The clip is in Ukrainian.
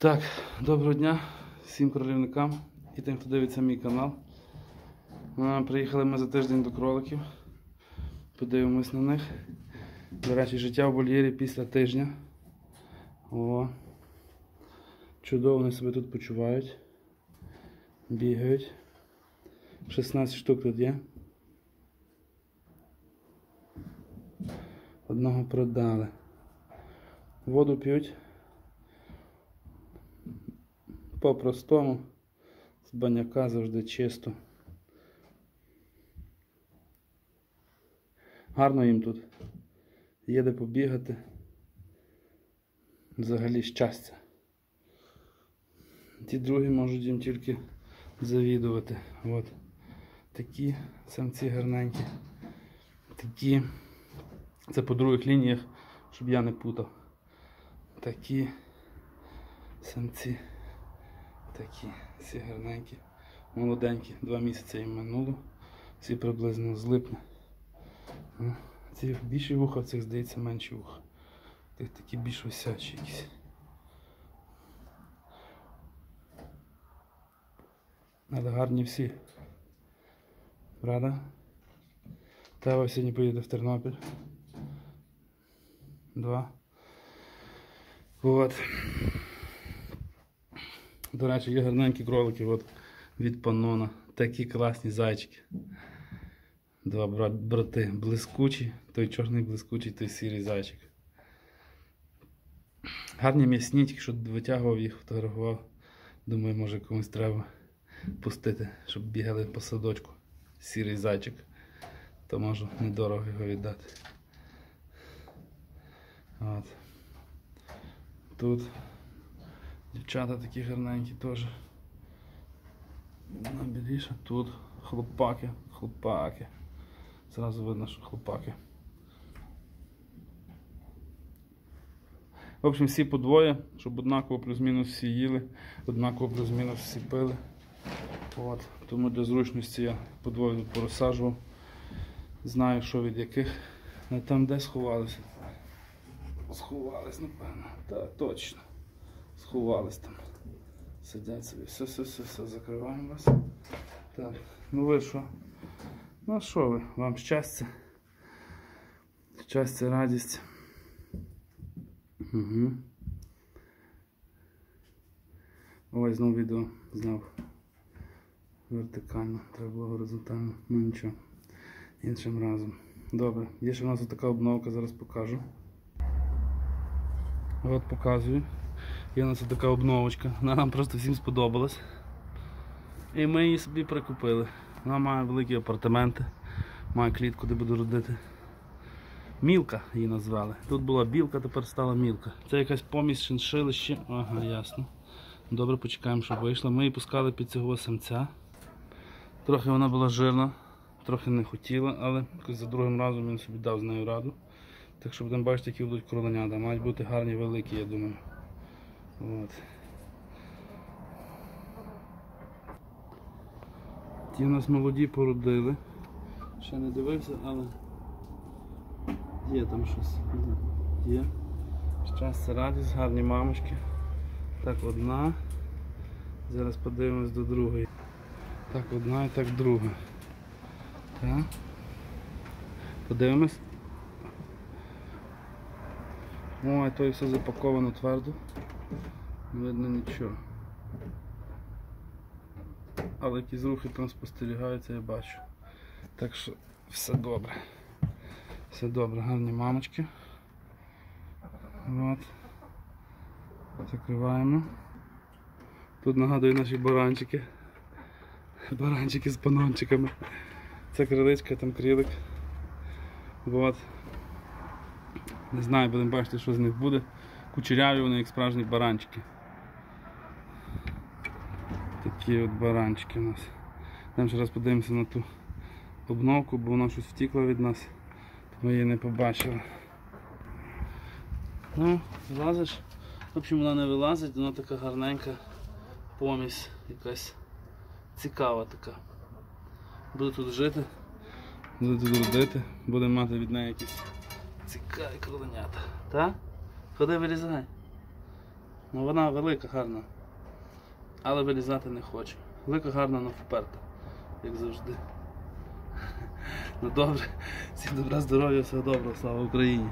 Так, доброго дня всім кролівникам і тим, хто дивиться мій канал. Приїхали ми за тиждень до кроликів. Подивимось на них. До речі, життя в вольєрі після тижня. О. Чудово вони себе тут почувають. Бігають. 16 штук тут є. Одного продали. Воду п'ють. По-простому. З баняка завжди чисто. Гарно їм тут. Є де побігати. Взагалі щастя. Ті другі можуть їм тільки завідувати. От. Такі самці гарненькі. Такі. Це по других лініях, щоб я не путав. Такі самці. Такі, всі гарненькі, молоденькі, два місяці їм минуло, всі приблизно з липня. Ну, Ці більші вуха, цих здається менші вуха. Тих такі більш висячі якісь. Але гарні всі. Правда? Тева сьогодні поїде в Тернопіль. Два. Вот. До речі, є гарненькі кролики от, від панона. Такі класні зайчики. Два брати блискучі, той чорний блискучий, той сірий зайчик. Гарні м'ясні, тільки що витягував їх, фотографував. Думаю, може комусь треба пустити, щоб бігали по садочку. Сірий зайчик. То можу недорого його віддати. От. Тут Дівчата такі гарненькі теж. Біліше тут хлопаки, хлопаки. Зразу видно, що хлопаки. В общем, всі по двоє, щоб однаково плюс-мінус всі їли, однаково плюс-мінус всі пили. От. Тому для зручності я по двоє тут порозсаджував. Знаю, що від яких. Не там де сховалися. Сховались, напевно. Так, точно сховались там. Сидять собі. Все, все, все, все, закриваємо вас. Так, ну ви що? Ну що ви? Вам щастя? Щастя, радість. Угу. Ой, знову відео зняв вертикально, треба було горизонтально. Ну нічого. Іншим разом. Добре, є ще в нас така обновка, зараз покажу. От показую. Є у нас така обновочка. Вона нам просто всім сподобалась. І ми її собі прикупили. Вона має великі апартаменти, має клітку, де буду родити. Мілка її назвали. Тут була білка, тепер стала мілка. Це якась помість шиншилище. Ага, ясно. Добре, почекаємо, щоб вийшла. Ми її пускали під цього самця. Трохи вона була жирна, трохи не хотіла, але за другим разом він собі дав з нею раду. Так що будемо бачити, які будуть кроленята. Мають бути гарні, великі, я думаю. От. Ті у нас молоді породили. Ще не дивився, але є там щось. Є. Щастя, радість, гарні мамочки. Так, одна. Зараз подивимось до другої. Так, одна і так друга. Так. Подивимось. Ой, то все запаковано твердо. Не видно нічого. Але якісь рухи там спостерігаються, я бачу. Так що все добре. Все добре, гарні мамочки. От. Закриваємо. Тут нагадую наші баранчики. Баранчики з панончиками. Це криличка, там крилик. От. Не знаю, будемо бачити, що з них буде. Кучеряві вони як справжні баранчики. Такі от баранчики у нас. Там ще раз подивимося на ту обновку, бо вона щось втікла від нас, ми її не побачили. Ну, вилазиш. В общем, вона не вилазить, вона така гарненька помість, якась цікава така. Буду тут жити, буду тут родити, будемо мати від неї якісь цікаві кроленята. Ходи вилізай. Ну вона велика, гарна. Але вилізати не хоче. Велика, гарна, але вперта, як завжди. Ну добре, всім добра здоров'я, всього доброго, слава Україні.